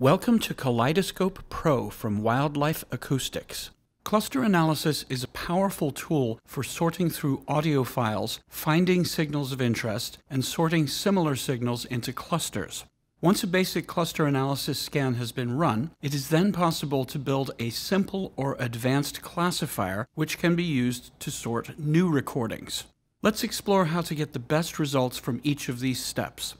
Welcome to Kaleidoscope Pro from Wildlife Acoustics. Cluster analysis is a powerful tool for sorting through audio files, finding signals of interest, and sorting similar signals into clusters. Once a basic cluster analysis scan has been run, it is then possible to build a simple or advanced classifier which can be used to sort new recordings. Let's explore how to get the best results from each of these steps.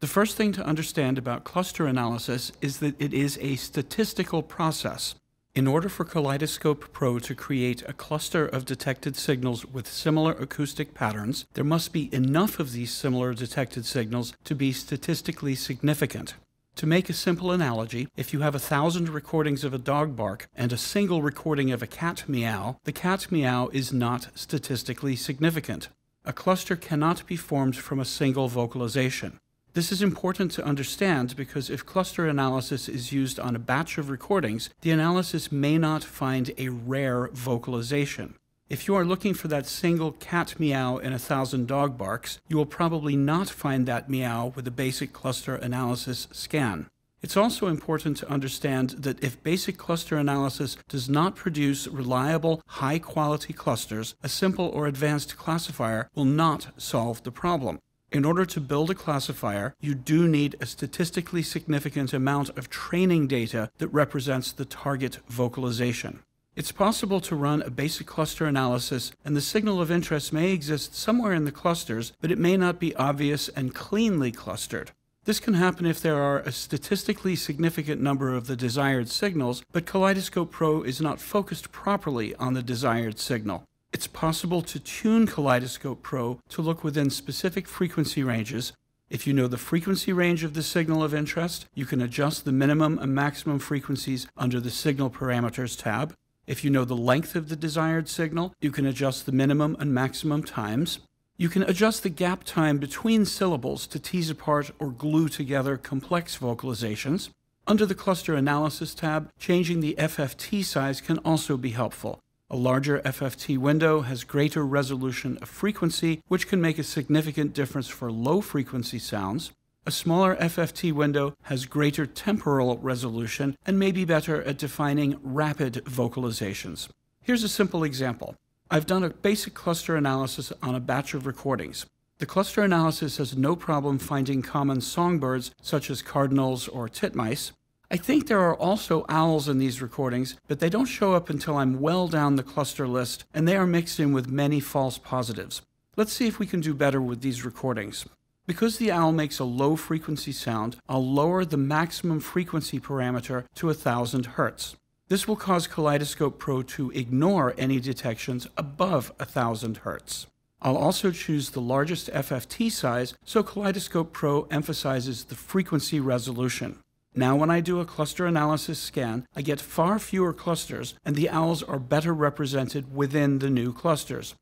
The first thing to understand about cluster analysis is that it is a statistical process. In order for Kaleidoscope Pro to create a cluster of detected signals with similar acoustic patterns, there must be enough of these similar detected signals to be statistically significant. To make a simple analogy, if you have a thousand recordings of a dog bark and a single recording of a cat meow, the cat meow is not statistically significant. A cluster cannot be formed from a single vocalization. This is important to understand because if cluster analysis is used on a batch of recordings, the analysis may not find a rare vocalization. If you are looking for that single cat meow in a thousand dog barks, you will probably not find that meow with a basic cluster analysis scan. It's also important to understand that if basic cluster analysis does not produce reliable, high quality clusters, a simple or advanced classifier will not solve the problem. In order to build a classifier, you do need a statistically significant amount of training data that represents the target vocalization. It's possible to run a basic cluster analysis, and the signal of interest may exist somewhere in the clusters, but it may not be obvious and cleanly clustered. This can happen if there are a statistically significant number of the desired signals, but Kaleidoscope Pro is not focused properly on the desired signal. It's possible to tune Kaleidoscope Pro to look within specific frequency ranges. If you know the frequency range of the signal of interest, you can adjust the minimum and maximum frequencies under the Signal Parameters tab. If you know the length of the desired signal, you can adjust the minimum and maximum times. You can adjust the gap time between syllables to tease apart or glue together complex vocalizations. Under the Cluster Analysis tab, changing the FFT size can also be helpful. A larger FFT window has greater resolution of frequency, which can make a significant difference for low frequency sounds. A smaller FFT window has greater temporal resolution and may be better at defining rapid vocalizations. Here's a simple example. I've done a basic cluster analysis on a batch of recordings. The cluster analysis has no problem finding common songbirds such as cardinals or titmice, I think there are also owls in these recordings, but they don't show up until I'm well down the cluster list, and they are mixed in with many false positives. Let's see if we can do better with these recordings. Because the owl makes a low frequency sound, I'll lower the maximum frequency parameter to 1000 Hz. This will cause Kaleidoscope Pro to ignore any detections above 1000 Hz. I'll also choose the largest FFT size so Kaleidoscope Pro emphasizes the frequency resolution. Now when I do a cluster analysis scan, I get far fewer clusters and the owls are better represented within the new clusters.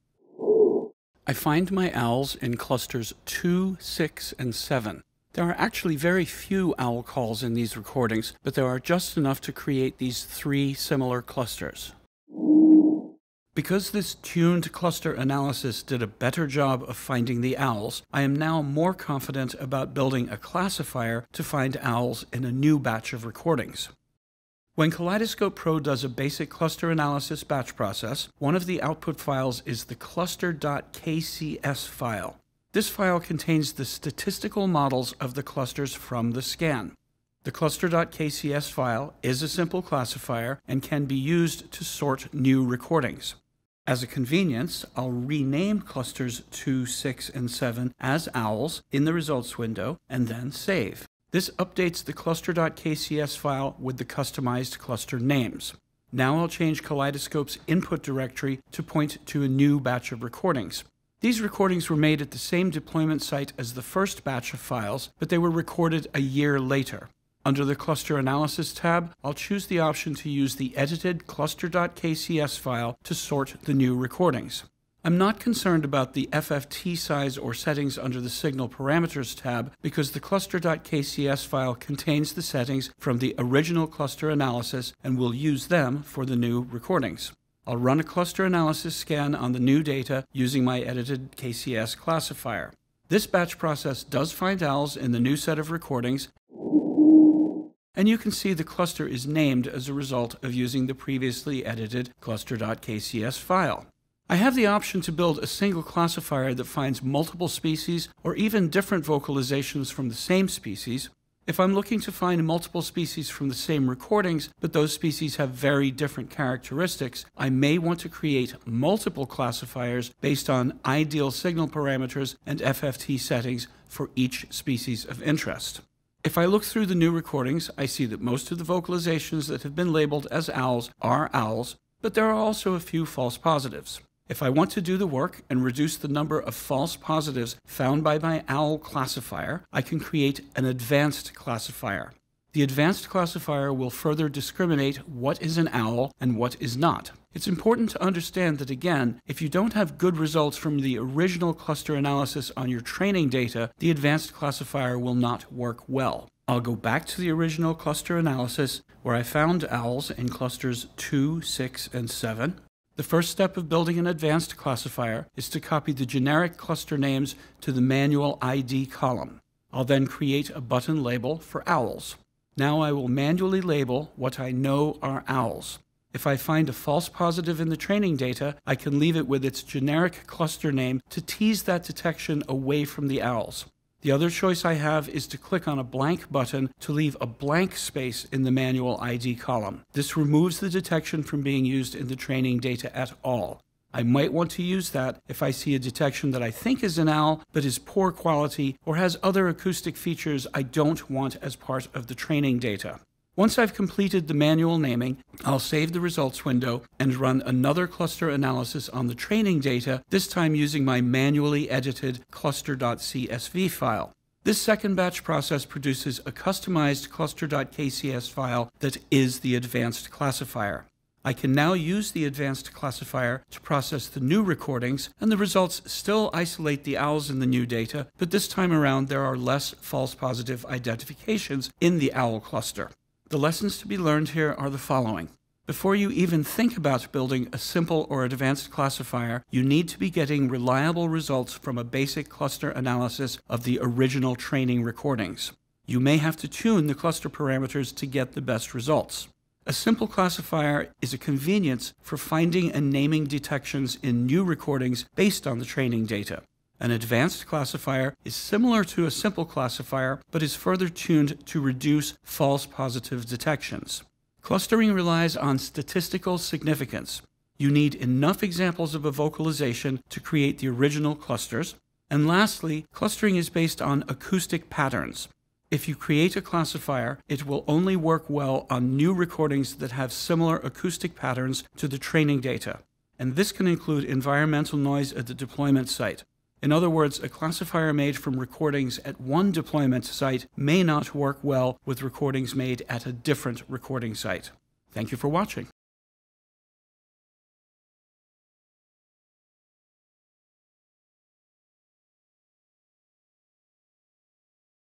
I find my owls in clusters 2, 6, and 7. There are actually very few owl calls in these recordings, but there are just enough to create these three similar clusters. Because this tuned cluster analysis did a better job of finding the owls, I am now more confident about building a classifier to find owls in a new batch of recordings. When Kaleidoscope Pro does a basic cluster analysis batch process, one of the output files is the cluster.kcs file. This file contains the statistical models of the clusters from the scan. The cluster.kcs file is a simple classifier and can be used to sort new recordings. As a convenience, I'll rename clusters 2, 6, and 7 as owls in the results window and then save. This updates the cluster.kcs file with the customized cluster names. Now I'll change Kaleidoscope's input directory to point to a new batch of recordings. These recordings were made at the same deployment site as the first batch of files, but they were recorded a year later. Under the Cluster Analysis tab, I'll choose the option to use the edited cluster.kcs file to sort the new recordings. I'm not concerned about the FFT size or settings under the Signal Parameters tab because the cluster.kcs file contains the settings from the original cluster analysis and will use them for the new recordings. I'll run a cluster analysis scan on the new data using my edited KCS classifier. This batch process does find owls in the new set of recordings and you can see the cluster is named as a result of using the previously edited cluster.kcs file. I have the option to build a single classifier that finds multiple species or even different vocalizations from the same species. If I'm looking to find multiple species from the same recordings, but those species have very different characteristics, I may want to create multiple classifiers based on ideal signal parameters and FFT settings for each species of interest. If I look through the new recordings, I see that most of the vocalizations that have been labeled as owls are owls, but there are also a few false positives. If I want to do the work and reduce the number of false positives found by my OWL classifier, I can create an advanced classifier. The advanced classifier will further discriminate what is an owl and what is not. It's important to understand that again, if you don't have good results from the original cluster analysis on your training data, the advanced classifier will not work well. I'll go back to the original cluster analysis where I found owls in clusters 2, 6, and 7. The first step of building an advanced classifier is to copy the generic cluster names to the manual ID column. I'll then create a button label for owls. Now I will manually label what I know are owls. If I find a false positive in the training data, I can leave it with its generic cluster name to tease that detection away from the owls. The other choice I have is to click on a blank button to leave a blank space in the manual ID column. This removes the detection from being used in the training data at all. I might want to use that if I see a detection that I think is an owl but is poor quality or has other acoustic features I don't want as part of the training data. Once I've completed the manual naming, I'll save the results window and run another cluster analysis on the training data, this time using my manually edited cluster.csv file. This second batch process produces a customized cluster.kcs file that is the advanced classifier. I can now use the advanced classifier to process the new recordings, and the results still isolate the owls in the new data, but this time around there are less false positive identifications in the owl cluster. The lessons to be learned here are the following. Before you even think about building a simple or advanced classifier, you need to be getting reliable results from a basic cluster analysis of the original training recordings. You may have to tune the cluster parameters to get the best results. A simple classifier is a convenience for finding and naming detections in new recordings based on the training data. An advanced classifier is similar to a simple classifier, but is further tuned to reduce false positive detections. Clustering relies on statistical significance. You need enough examples of a vocalization to create the original clusters. And lastly, clustering is based on acoustic patterns. If you create a classifier, it will only work well on new recordings that have similar acoustic patterns to the training data. And this can include environmental noise at the deployment site. In other words, a classifier made from recordings at one deployment site may not work well with recordings made at a different recording site. Thank you for watching.